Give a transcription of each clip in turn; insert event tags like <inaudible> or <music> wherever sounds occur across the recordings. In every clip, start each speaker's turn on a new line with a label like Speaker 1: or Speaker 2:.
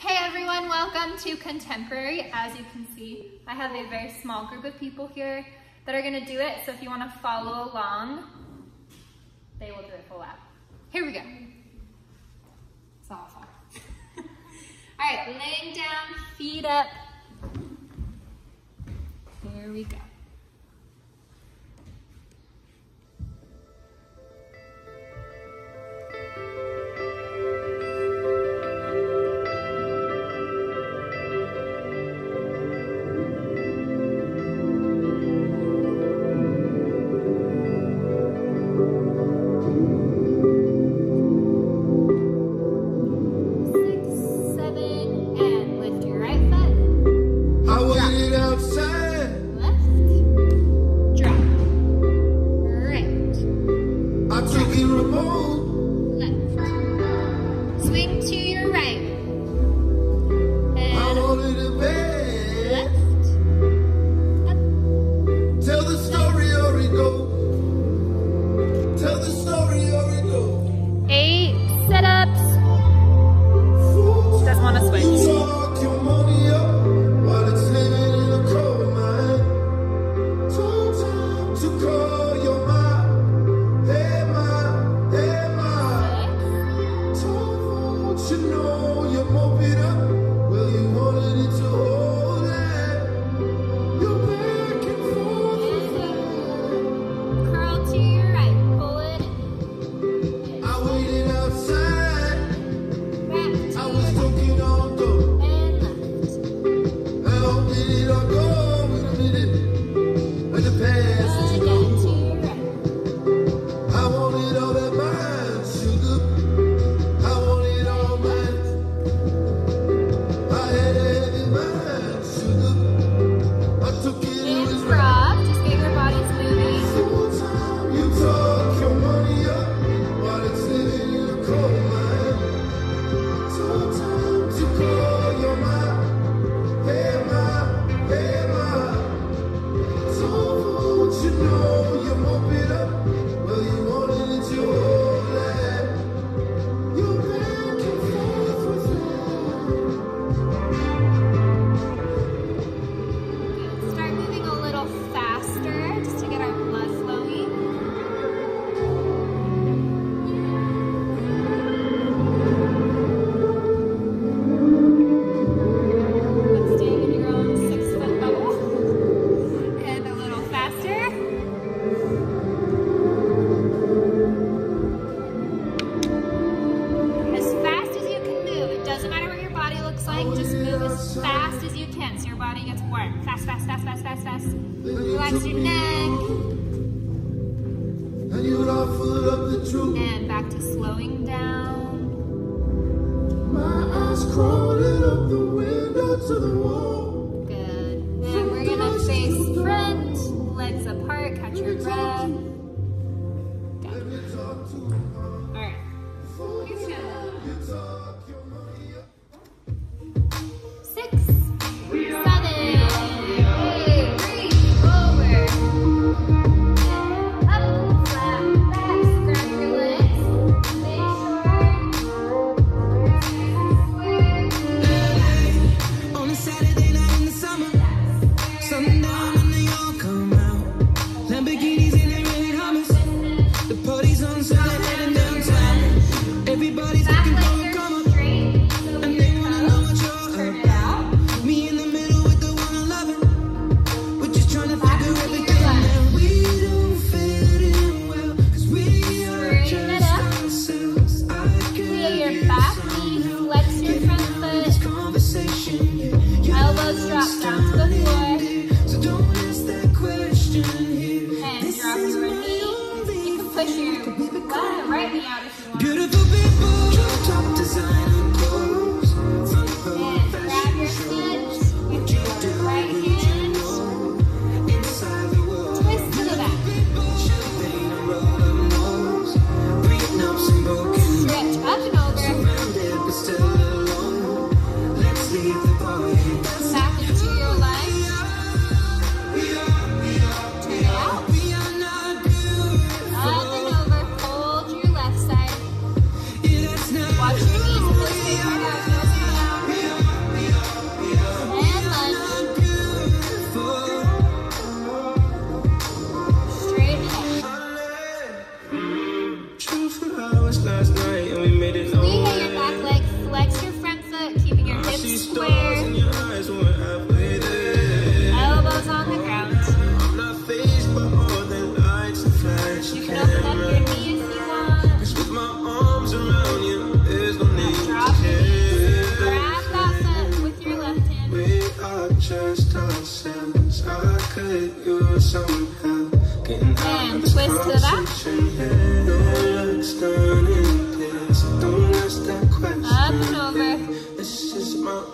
Speaker 1: Hey everyone, welcome to Contemporary. As you can see, I have a very small group of people here that are gonna do it, so if you wanna follow along, they will do it full out. Here we go. It's awful. <laughs> All right, laying down, feet up. Here we go. Left. Swing to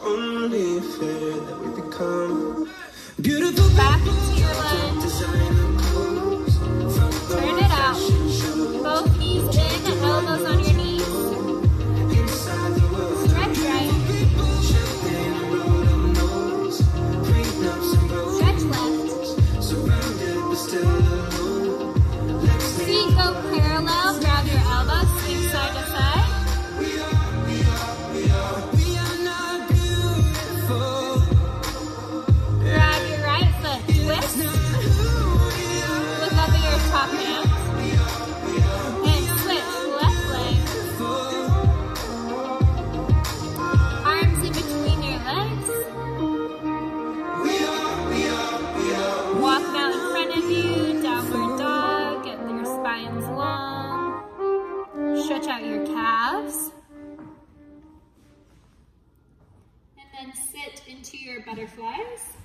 Speaker 2: only fear that we become.
Speaker 3: Beautiful
Speaker 1: Back out your calves. And then sit into your butterflies.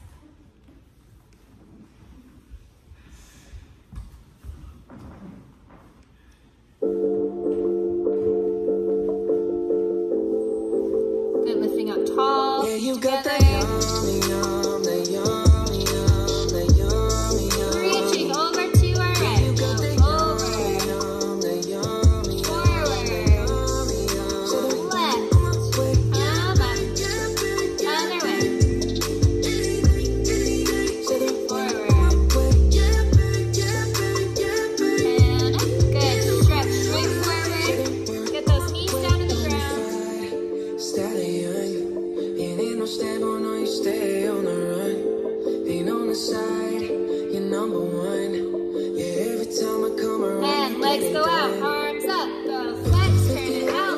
Speaker 1: Legs
Speaker 3: get
Speaker 1: go out. Arms up. Go flex. Turn it out.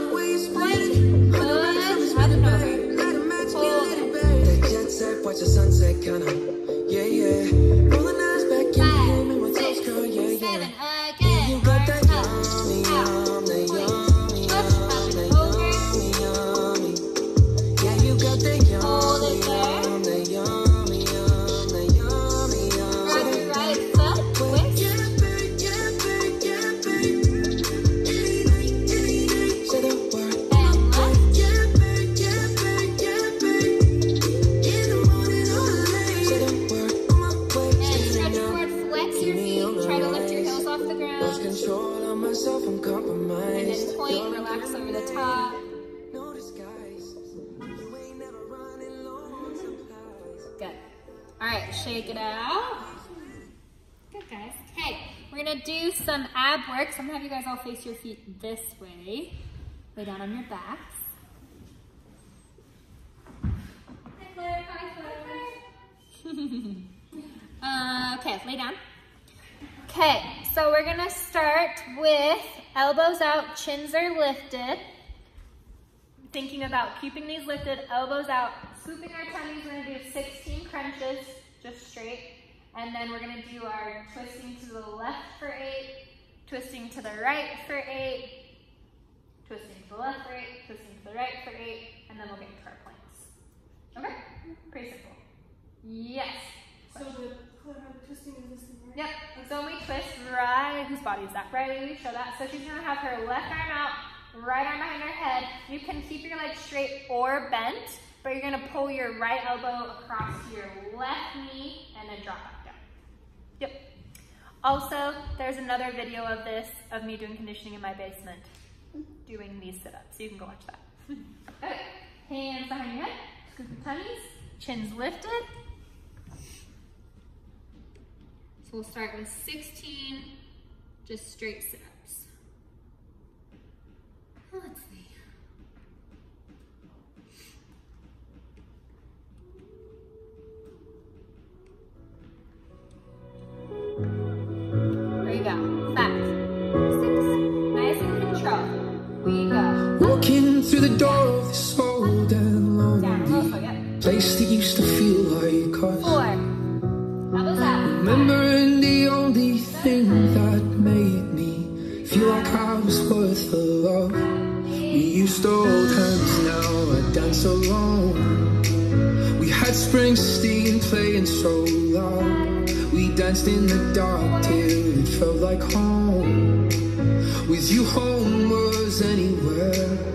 Speaker 1: Point. Push. Up and over. Hold it.
Speaker 3: That jet set, watch the sunset, kinda. Yeah, yeah.
Speaker 1: Gonna do some ab work. So I'm gonna have you guys all face your feet this way. Lay down on your backs. Hi, Claire. Hi, Claire. uh, okay, lay down. Okay, so we're gonna start with elbows out, chins are lifted. Thinking about keeping these lifted, elbows out, swooping our tummies. We're gonna do 16 crunches, just straight. And then we're gonna do our twisting to the left for eight, twisting to the right for eight, twisting to the left for eight, twisting to the right for eight, and then we'll get into our planks. Okay? Pretty simple. Yes.
Speaker 4: So the twisting is this right?
Speaker 1: Yep. So when we twist, right, whose body is that? Right, we show that. So she's gonna have her left arm out, right arm behind her head. You can keep your legs straight or bent, but you're gonna pull your right elbow across your left knee and then drop back down. Yep. Also, there's another video of this, of me doing conditioning in my basement, doing these sit-ups. So you can go watch that. <laughs> okay. Hands behind your head, scoop your tummies, chins lifted. So we'll start with 16, just straight sit-ups. Let's see.
Speaker 2: Through the door of this old and lonely place that used to feel like us.
Speaker 1: Four. Elbows out.
Speaker 2: Remembering the only thing that made me feel like I was worth the love. We used to hold hands, now I dance alone. We had Springsteen playing so loud. We danced in the dark till it felt like home. With you, home was anywhere.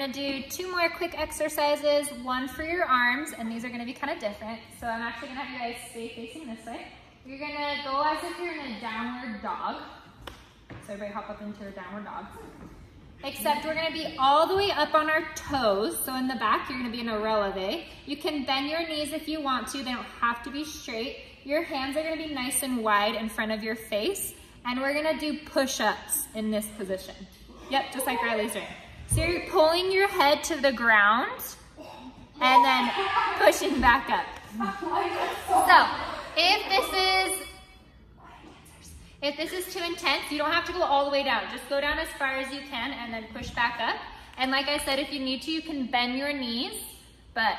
Speaker 1: Gonna do two more quick exercises, one for your arms, and these are gonna be kind of different. So I'm actually gonna have you guys stay facing this way. You're gonna go as if you're in a downward dog. So everybody hop up into a downward dog. Except we're gonna be all the way up on our toes. So in the back, you're gonna be in a releve. You can bend your knees if you want to. They don't have to be straight. Your hands are gonna be nice and wide in front of your face. And we're gonna do push-ups in this position. Yep, just like Riley's doing. So you're pulling your head to the ground and then pushing back up. So if this is if this is too intense, you don't have to go all the way down. Just go down as far as you can and then push back up. And like I said, if you need to, you can bend your knees, but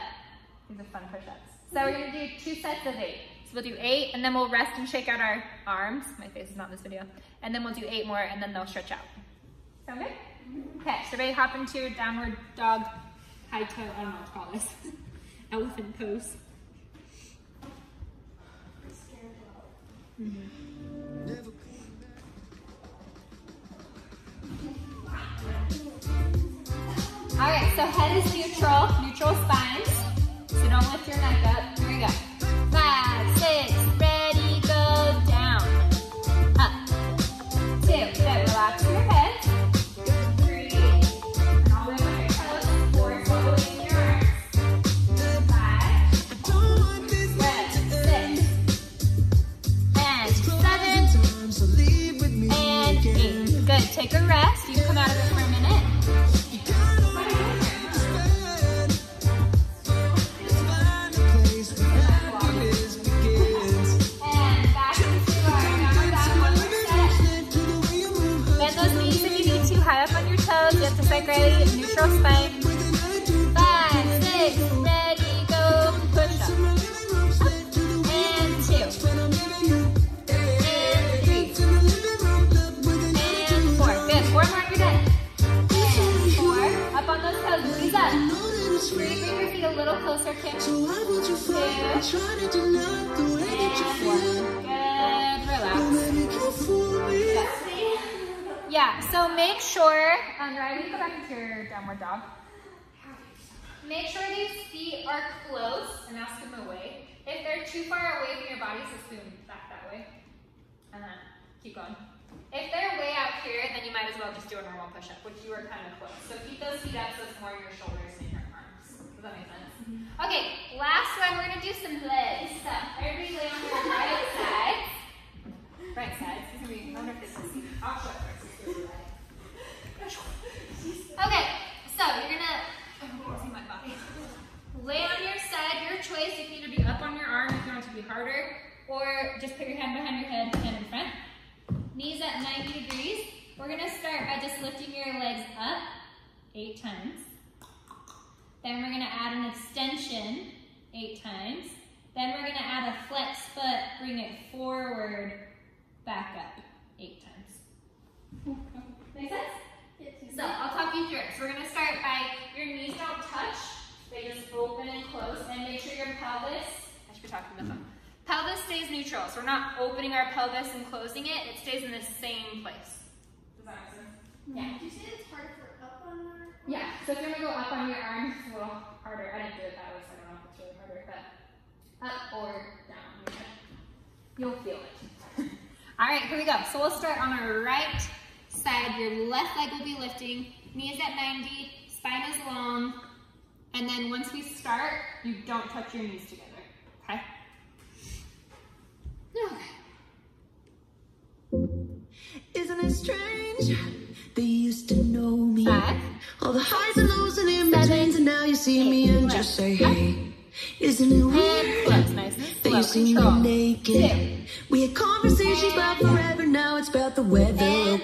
Speaker 1: these are fun push-ups. So we're gonna do two sets of eight. So we'll do eight and then we'll rest and shake out our arms. My face is not in this video. And then we'll do eight more and then they'll stretch out. Sound good? Okay, so everybody hop into downward dog, high toe, I don't know what to call this. <laughs> Elephant pose. Mm-hmm. All right, so head is neutral, neutral spines. So don't lift your neck up. Here we go. Five, six, Take a rest. Keep going. If they're way out here, then you might as well just do a normal push-up, which you were kind of close. So keep those feet up so it's more your shoulders and your arms. Does that make sense? Mm-hmm. Okay, last one, we're gonna do some leg stuff. Everybody lay on your right side. Right side. Gonna be, I wonder if this is, I'll show it first. Okay, so you're gonna, oh, see my body. Lay on your side, your choice. If you can either be up on your arm if you want to be harder, or just put your hand behind your head, hand in front. Knees at 90 degrees. We're gonna start by just lifting your legs up eight times. Then we're gonna add an extension eight times. Then we're gonna add a flex foot, bring it forward, back up eight times. Make sense? So I'll talk you through it. So we're gonna start by your knees don't touch. They just open and close. And make sure your pelvis, I should be talking to the phone. Pelvis stays neutral. So we're not opening our pelvis and closing it. It stays in the same place. Does that make sense? Yeah.
Speaker 4: Did you say it's hard for up on our?
Speaker 1: Yeah, so if you're gonna go up on your arms, it's a little harder. I didn't do it that way, so I don't know if it's really harder, but up or down. You'll feel it. <laughs> All right, here we go. So we'll start on our right side. Your left leg will be lifting. Knee is at 90, spine is long. And then once we start, you don't touch your knees together, okay? Okay. <sighs>
Speaker 5: Isn't it strange? They used to know me.
Speaker 1: Five,
Speaker 5: All the highs and lows and in betweens, and now you see me and just say, hey. Isn't it weird
Speaker 1: close, nice and
Speaker 5: that you see me naked? We had conversations about forever, now it's about the weather,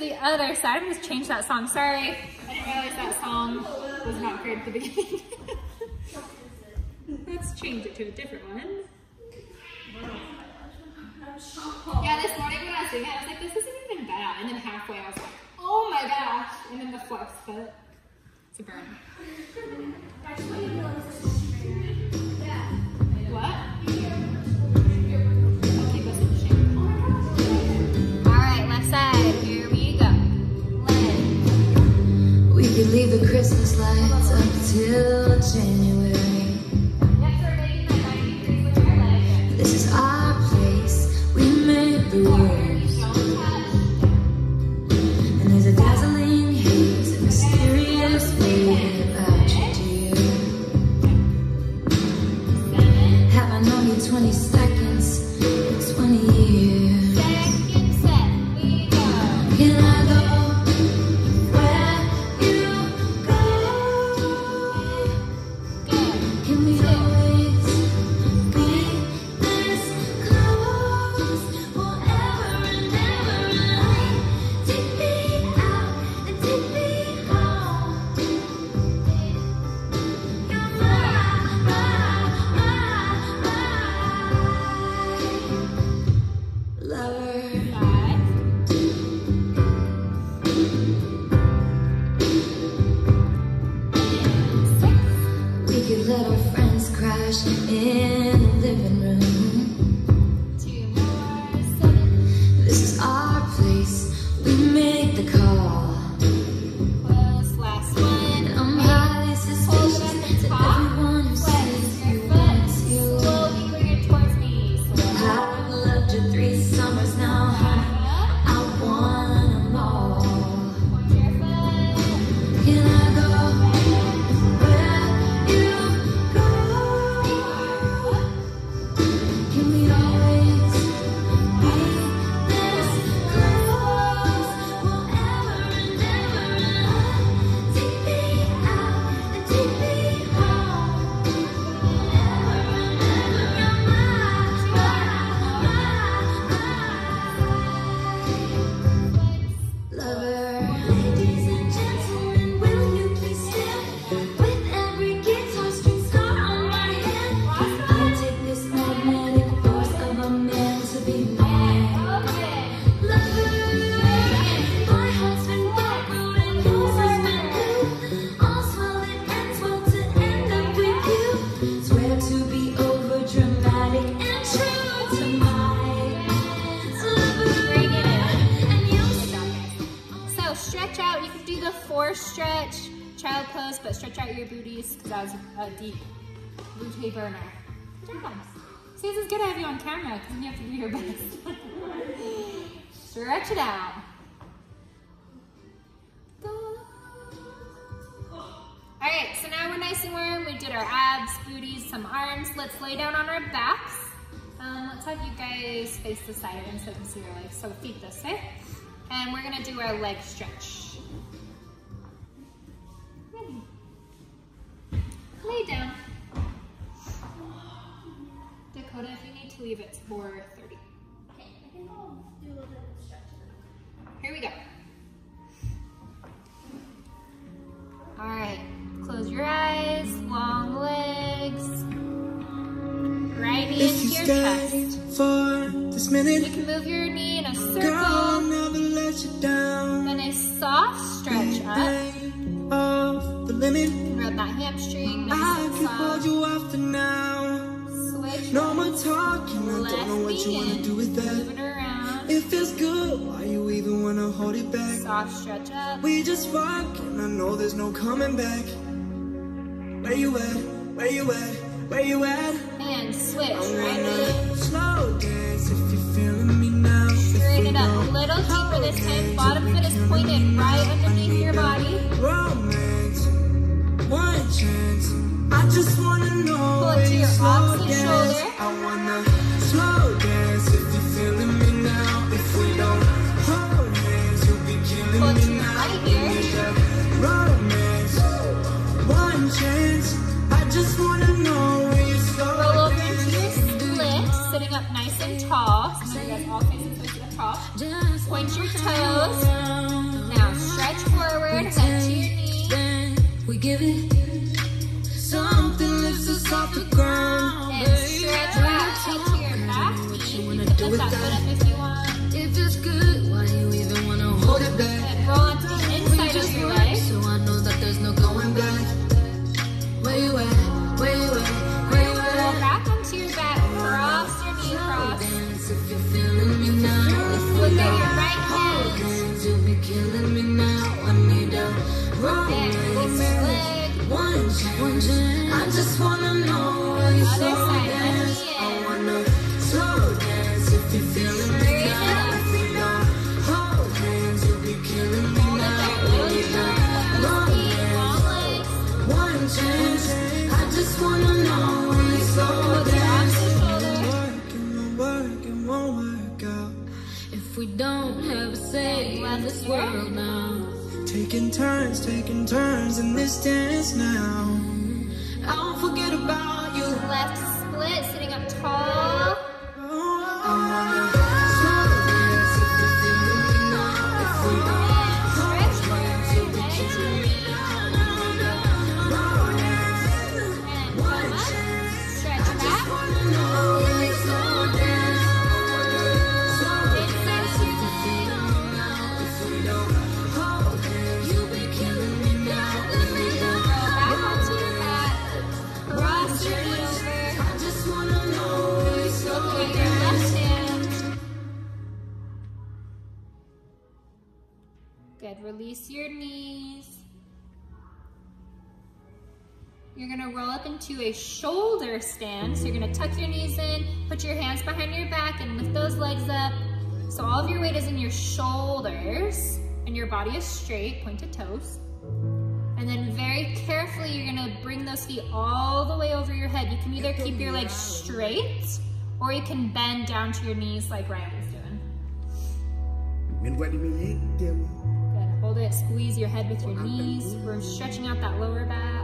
Speaker 1: the other side. I'm gonna change that song. Sorry, I didn't realize that song was not great at the beginning. <laughs> Let's change it to a different one. Yeah, this morning when I was doing it, I was like, this isn't even better. And then halfway, I was like, oh my gosh. And then the flex foot. It's a burn. We
Speaker 5: could leave the Christmas lights up till January. This is our place. We made the
Speaker 1: world. stretch out your booties because that was a deep booty burner. Good job. See, this is good to have you on camera because you have to do your best. <laughs> stretch it out. All right, so now we're nice and warm. We did our abs, booties, some arms. Let's lay down on our backs. Um, let's have you guys face the side and so you can see your legs. So feet this way. And we're gonna do our leg stretch. Lay down. Dakota, if you need to leave, it's 4.30.
Speaker 2: coming back.
Speaker 1: So you guys all facing towards the top. Point your toes. Now stretch forward, head to your knee.
Speaker 3: We give it we
Speaker 1: have
Speaker 3: dance One chance I just wanna know that. If we don't have a say in this world now. Taking turns, taking turns in this dance now.
Speaker 1: Release your knees. You're gonna roll up into a shoulder stand. So you're gonna tuck your knees in, put your hands behind your back, and lift those legs up. So all of your weight is in your shoulders, and your body is straight, pointed toes. And then very carefully, you're gonna bring those feet all the way over your head. You can either keep your legs straight, or you can bend down to your knees like Ryan is doing. Hold it. Squeeze your head with your knees. We're stretching out that lower back.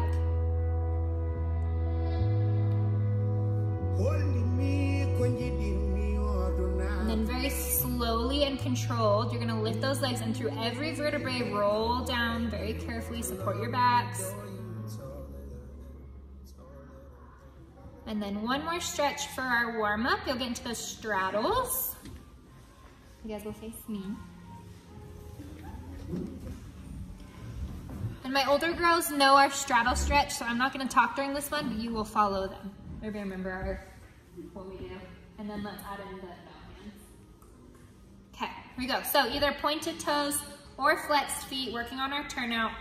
Speaker 1: And then very slowly and controlled, you're gonna lift those legs and through every vertebrae, roll down very carefully, support your backs. And then one more stretch for our warm up. You'll get into those straddles. You guys will face me. And my older girls know our straddle stretch, so I'm not gonna talk during this one, but you will follow them. Everybody remember our, what we do. And then let's add in the. Okay, here we go. So either pointed toes or flexed feet, working on our turnout.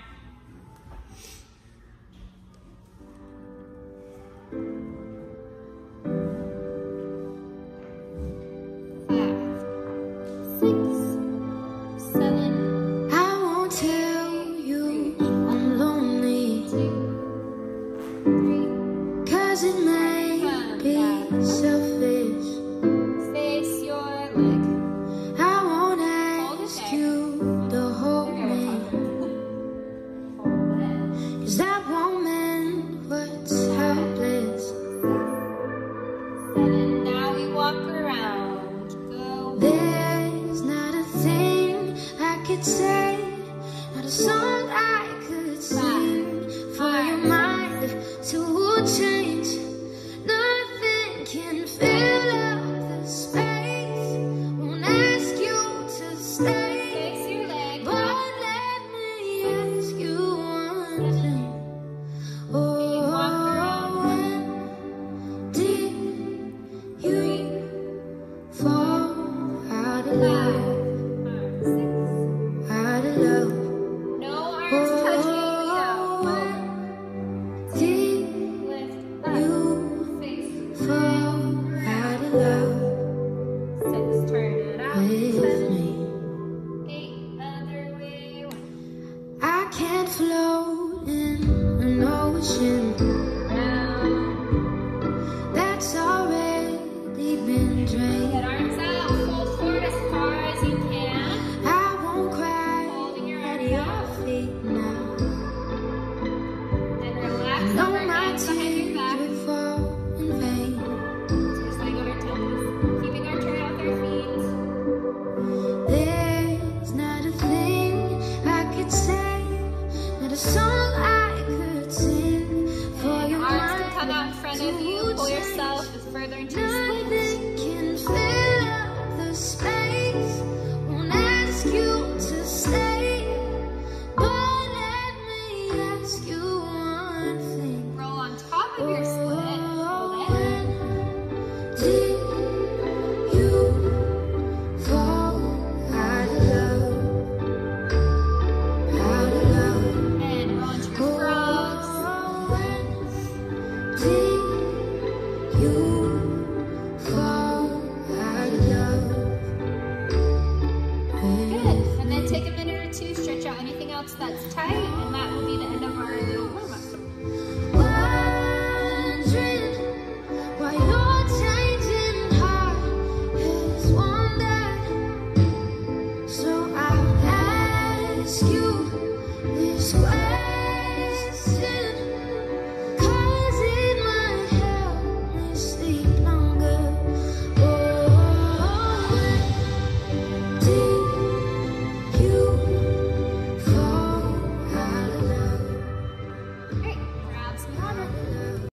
Speaker 3: Do